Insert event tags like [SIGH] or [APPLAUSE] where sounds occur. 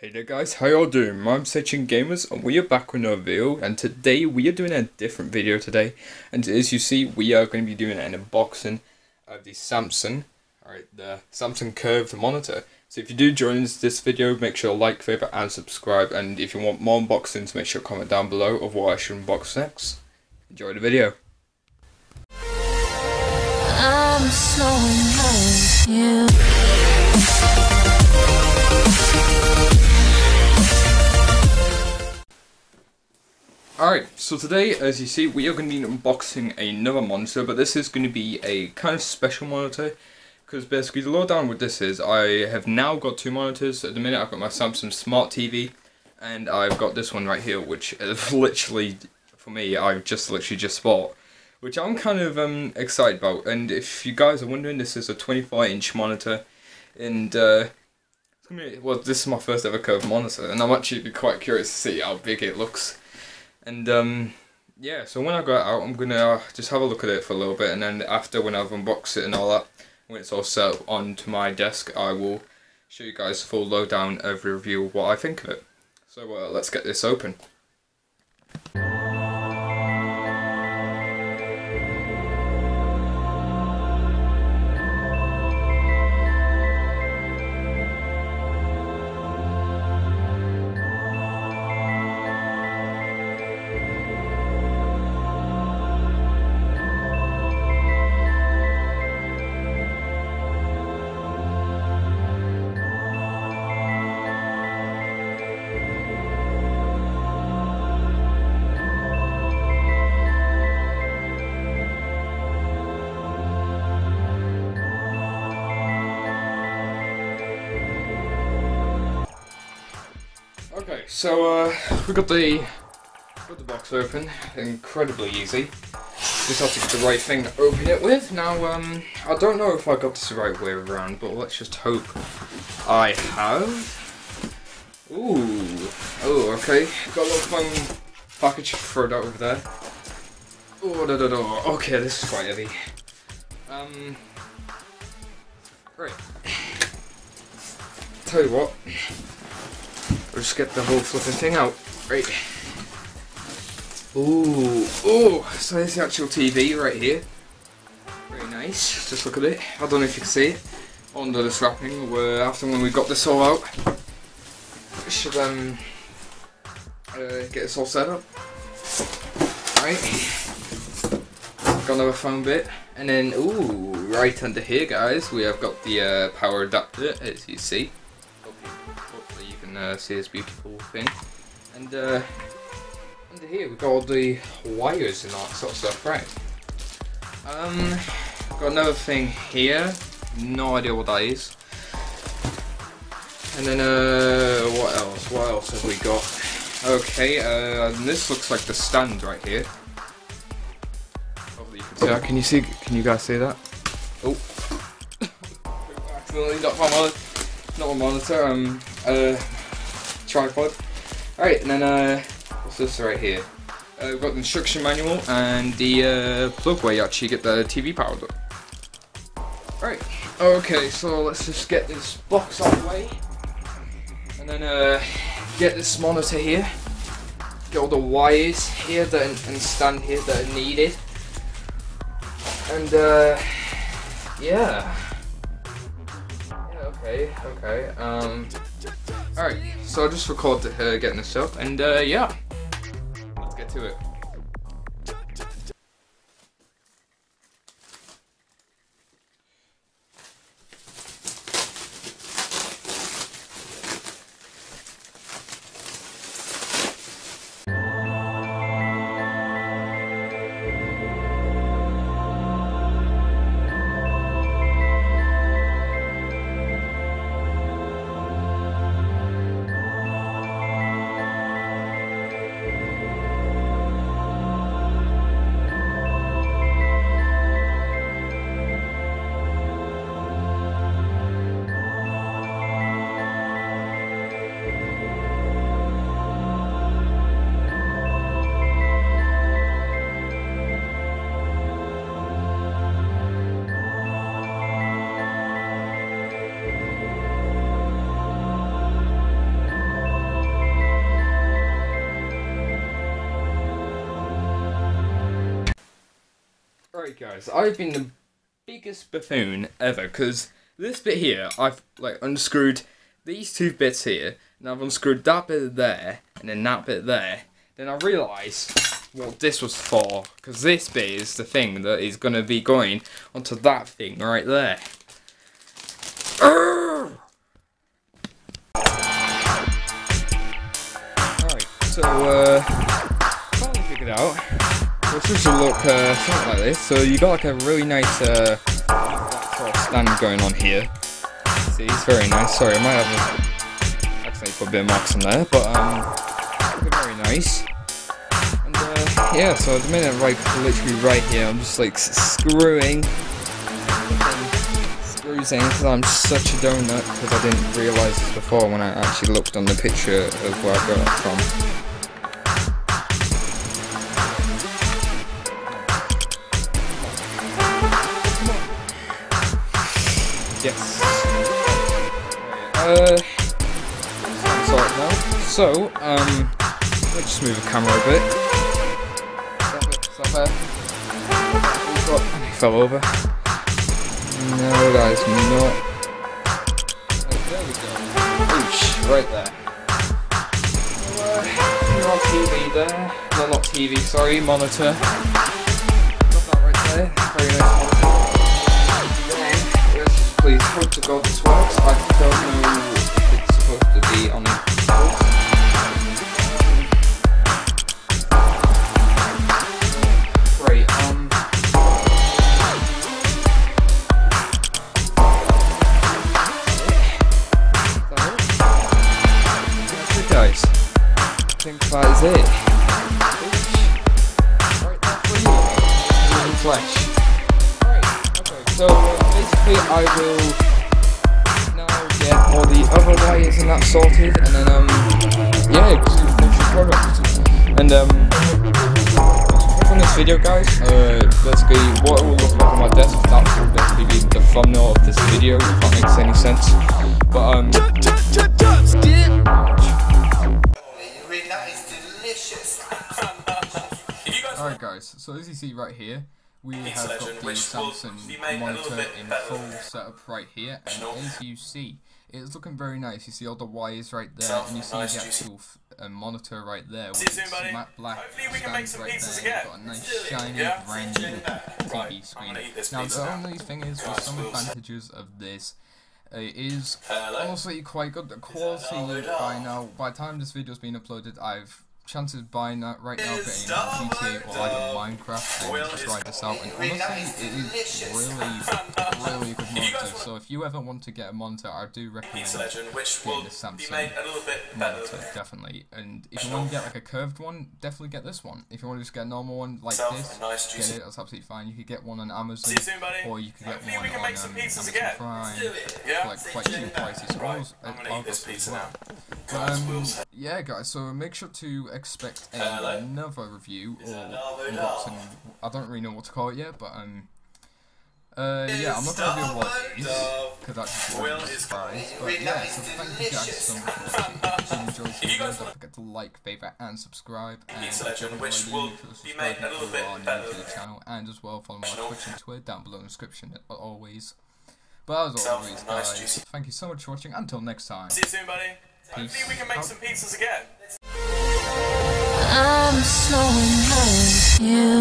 Hey there guys, how y'all doing? I'm Sechin Gamers and we are back with another video and today we are doing a different video today and as you see we are going to be doing an unboxing of the Samsung, alright, the Samsung curved monitor. So if you do join this video make sure to like, favourite and subscribe and if you want more unboxings make sure to comment down below of what I should unbox next. Enjoy the video. I'm so Alright, so today, as you see, we are going to be unboxing another monitor, but this is going to be a kind of special monitor, because basically the lowdown with this is, I have now got two monitors, at the minute I've got my Samsung Smart TV, and I've got this one right here, which [LAUGHS] literally, for me, I've just literally just bought, which I'm kind of um, excited about, and if you guys are wondering, this is a 25 inch monitor, and uh, well, this is my first ever curved monitor, and I'm actually quite curious to see how big it looks. And um, yeah, so when I go out, I'm gonna just have a look at it for a little bit, and then after when I've unboxed it and all that, when it's all set up onto my desk, I will show you guys full lowdown overview of what I think of it. So uh, let's get this open. So uh, we got the got the box open, incredibly easy. Just have to get the right thing to open it with. Now, um, I don't know if I got this the right way around, but let's just hope I have. Ooh, oh, okay. Got a little fun package thrown out over there. Oh, da, da, da. Okay, this is quite heavy. Um, right. Tell you what. We'll just get the whole flipping thing out. Right. Ooh, ooh. So there's the actual TV right here. Very nice. Just look at it. I don't know if you can see it. Under this wrapping, where after when we got this all out, we should um uh, get this all set up. Right. Got another phone bit. And then, ooh, right under here, guys, we have got the uh, power adapter, as you see uh, see this beautiful thing. And uh, under here we've got all the wires and all that sort of stuff, right? Um, got another thing here, no idea what that is. And then, uh, what else? What else have we got? Okay, uh, this looks like the stand right here. Hopefully you can see that. Can you see? Can you guys see that? Oh, [COUGHS] accidentally knocked my monitor. Not my monitor. Um, uh, tripod. Alright, and then uh, what's this right here? Uh, we've got the instruction manual and the uh, plug where you actually get the TV powered up. Right, okay, so let's just get this box out of the way. And then uh, get this monitor here. Get all the wires here that, and stand here that are needed. And uh, yeah. Yeah, okay, okay. Um, Alright, so I'll just record her getting this up, and uh, yeah, let's get to it. Guys, I've been the biggest buffoon ever, because this bit here, I've like unscrewed these two bits here, and I've unscrewed that bit there, and then that bit there. Then I realised what this was for, because this bit is the thing that is going to be going onto that thing right there. This should look uh, something like this. So you got like a really nice uh, stand going on here. See, it's very nice. Sorry, I might have accidentally put a bit of marks on there, but um, very nice. And uh, yeah, so at the minute, like literally right here, I'm just like screwing screws in because I'm such a donut because I didn't realise this before when I actually looked on the picture of where I got it from. Yes. Uh, sorry now. So, um, let's just move the camera a bit. Is that? Oh, he fell over. No, guys, not. Oh, there we go. Oosh, right there. So, uh, not TV there. No, not TV, sorry, monitor. Got that right there. Very nice please hope to God this works. I don't know if it's supposed to be on um. I think that is it. Basically I will now get all the other wires and that sorted and then um yeah and um on this video guys. Uh basically what it will look like on my desk that will basically be the thumbnail of this video if that makes any sense. But um Alright guys, so as you see right here, we have got the Samsung monitor in full setup right here, and as you see, it's looking very nice. You see all the wires right there, and you see the actual uh, monitor right there with its matte black stand right there. You've got a nice shiny brand new TV screen. Now the only thing is, with some advantages of this, it is honestly quite good. The quality by now, by the time this video has been uploaded, I've chances of buying that right now getting GTA or either Minecraft and just try this out and honestly it is really [LAUGHS] really good monitor. So if you ever want to get a monitor I do recommend legend, which getting the Samsung monitor definitely. And if you want to get like a curved one definitely get this one. If you want to just get a normal one like this get it that's absolutely fine. You could get one on Amazon or you could get one on um, Amazon Prime. Like quite cheap prices. Or as well. but, um, yeah guys so make sure to expect a, another review or unboxing. I don't really know what to call it yet, but um, uh, yeah, I'm not gonna do what it is because that's just a surprise. But yeah, so thank you guys so much for watching. If you enjoyed [LAUGHS] this video, don't forget to like, favorite, and subscribe. And if you haven't already, subscribe if you are new to the channel, and as well follow my Twitch and Twitter down below in the description as always. But as always, guys, thank you so much for watching. Until next time. See you soon, buddy. Hopefully we can make some pizzas again. I'm yeah.